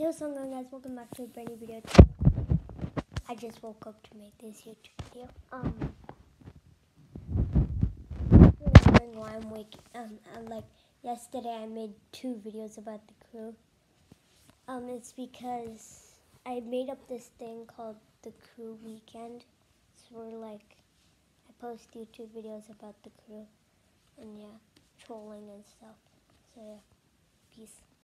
Hey, what's going on, guys? Welcome back to a brand new video. I just woke up to make this YouTube video. Um, wondering why I'm waking. Um, I'm like yesterday I made two videos about the crew. Um, it's because I made up this thing called the Crew Weekend. So we're like, I post YouTube videos about the crew, and yeah, trolling and stuff. So yeah, peace.